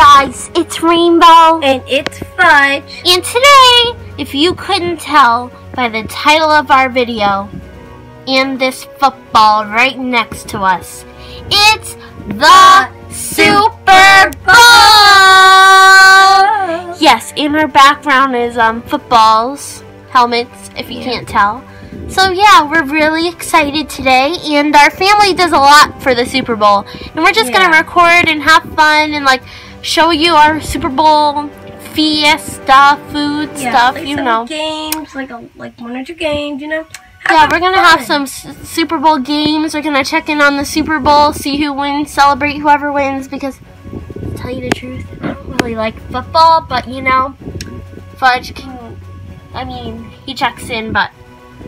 guys, it's Rainbow. And it's Fudge. And today, if you couldn't tell by the title of our video and this football right next to us, it's the Super Bowl! Yes, in our background is um, footballs, helmets, if you Yeah. can't tell. So yeah, we're really excited today, and our family does a lot for the Super Bowl, and we're just gonna record and have fun and like show you our Super Bowl fiesta, food stuff, play you know. games, like a, like one or two games, you know. Yeah, we're gonna have some S- Super Bowl games. We're gonna check in on the Super Bowl, see who wins, celebrate whoever wins. Because, to tell you the truth, I don't really like football, but you know, Fudge can. I mean, he checks in, but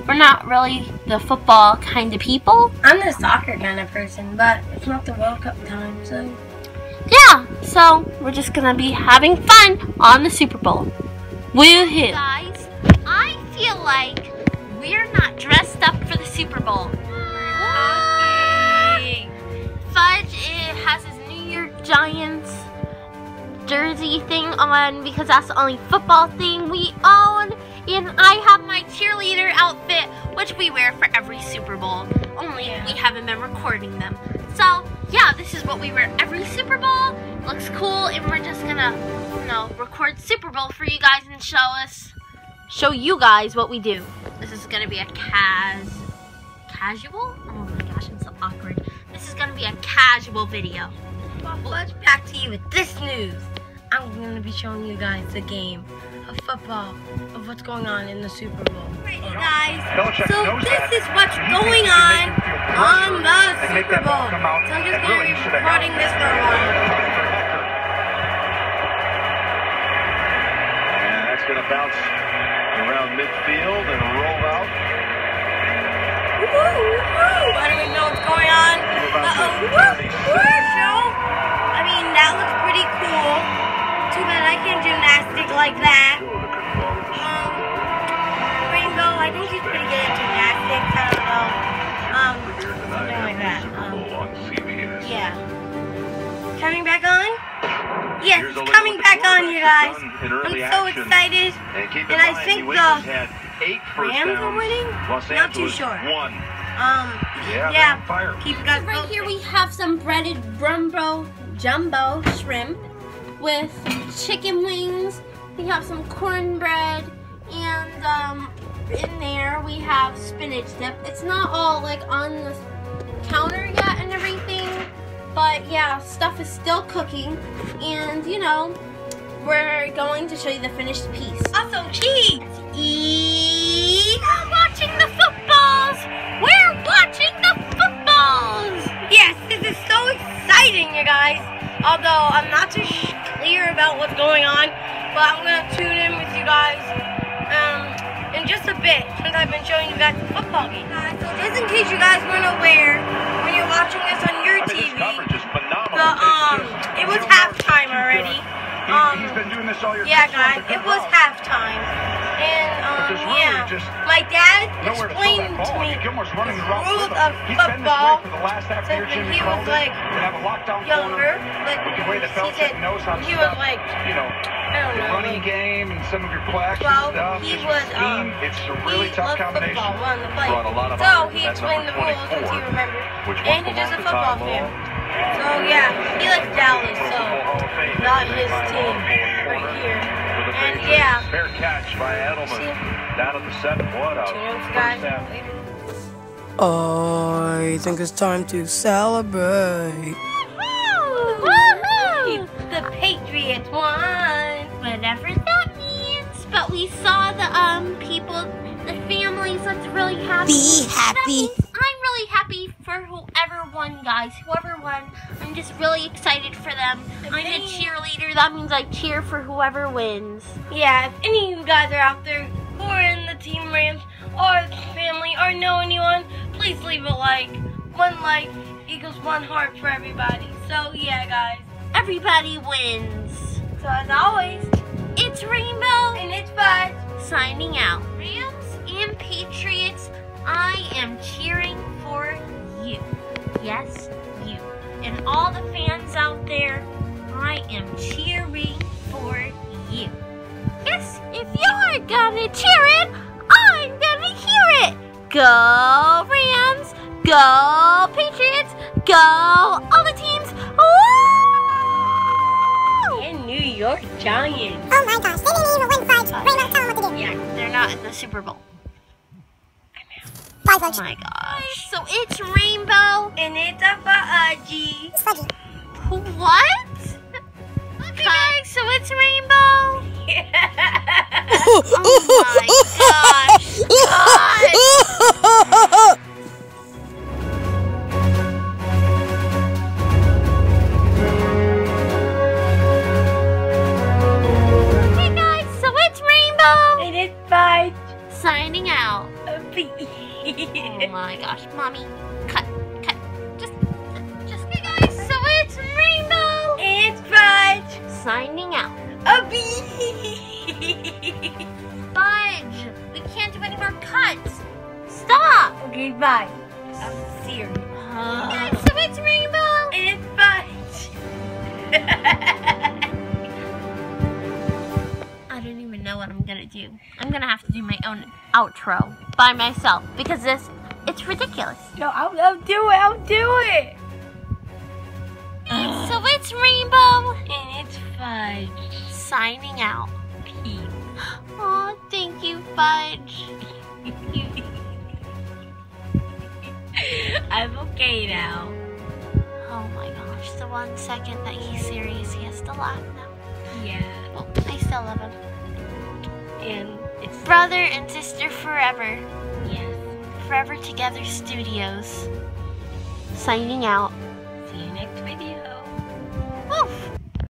we're not really the football kind of people. I'm the soccer kind of person, but it's not the World Cup time, so Yeah, so we're just gonna be having fun on the Super Bowl. Woohoo! Guys, I feel like we're not dressed up for the Super Bowl. Fudge has his New York Giants jersey thing on because that's the only football thing we own. And I have my cheerleader outfit, which we wear for every Super Bowl. Only Yeah. we haven't been recording them. So, yeah, this is what we wear every Super Bowl. Looks cool, and we're just gonna, you know, record Super Bowl for you guys and show us, show you guys what we do. This is gonna be a cas, casual? Oh my gosh, I'm so awkward. This is gonna be a casual video. well, let's back to you with this news. I'm to be showing you guys the game of football of what's going on in the Super Bowl. Right, guys. So this that. is what's going thinks he can on make him feel on the Super Bowl. So I'm just going to be recording this for a while. And that's going to bounce around midfield and roll out. Woo, woo. I don't even know what's going on. Like that. Yeah. Coming back on? Yes, it's coming back on, you guys. I'm so excited. And, keep And I think the England had eight first Rams are winning? Los Not too Angeles sure. One. Um, Yeah, yeah. fire. Keep you guys right here we have some breaded brumbo jumbo shrimp with chicken wings. We have some cornbread and um, in there we have spinach dip. It's not all like on the counter yet and everything, but yeah, stuff is still cooking and you know, we're going to show you the finished piece. Also, cheese. Eat. We're watching the footballs. We're watching the footballs. Yes, this is so exciting, you guys. Although I'm not too clear about what's going on, but I'm gonna tune in with you guys just a bit since I've been showing you guys the football game. Guys, so just in case you guys weren't aware, when you're watching this on your I mean, TV, this coverage is phenomenal. the um, it was really halftime already. Um, he's been doing this all year. Yeah, guys, it was route. halftime, and um, yeah, my dad Nowhere to throw explained that to ball. me running the the rules of He's been this football way last half since when he was like We have younger, corner. like We can way that he Belichick did, knows how to he was stop, like, you know, I don't the know, running like, game and some of your play action well, stuff. he was, scheme. um, it's a really he tough loved combination. football, wanted to play. Brought a lot of So he and explained the rules since he 24, remembered, which and he's just a football fan. So yeah, he likes Dallas, so Football Hall of Fame. not his team right here. And yeah. Fair catch by Edelman. Down at the seven. What a Tune in with you first guys half. later. I think it's time to celebrate. Woohoo! The Patriots won. Whatever that means. But we saw the um people, the families looked really happy. Be happy. I'm really happy for whoever won, guys. Whoever won, I'm just really excited for them. I'm a cheerleader. That means I cheer for whoever wins. Yeah, if any of you guys are out there who are in the Team Rams or family or know anyone, please leave a like. One like equals one heart for everybody. So yeah, guys. Everybody wins. So as always, It's Rainbow and it's Bud. signing out. Rams and Patriots, I am cheering for you. Yes, you. And all the fans out there, I I am cheering for you. Yes, if you're gonna cheer it, I'm gonna hear it. Go Rams! Go Patriots! Go York Giants. Oh my gosh, they didn't even win fudge. Rainbow, tell them what to do. Yeah, they're not in the Super Bowl. Bye, Oh my gosh. So it's Rainbow. And it's a fudgy. It's fudgy. What? Okay, guys, so it's Rainbow. Oh my gosh. Out. Oh my gosh, mommy, cut, cut. Just, just hey guys, so it's Rainbow. It's Fudge. Signing out. A bee. Fudge. We can't do any more cuts. Stop. okay, bye. I'm serious. Hey guys, so it's Rainbow. It's fudge. know what I'm gonna do. I'm gonna have to do my own outro by myself because this, it's ridiculous. no, I'll, I'll do it. I'll do it. So it's Rainbow And it's fudge. signing out. Peace. Aw, thank you, Fudge. I'm okay now. Oh my gosh, the one second that he's serious, he has to laugh now. Yeah. Well, I still love him. Brother and sister forever. yes. Forever Together Studios. Signing out. See you next video.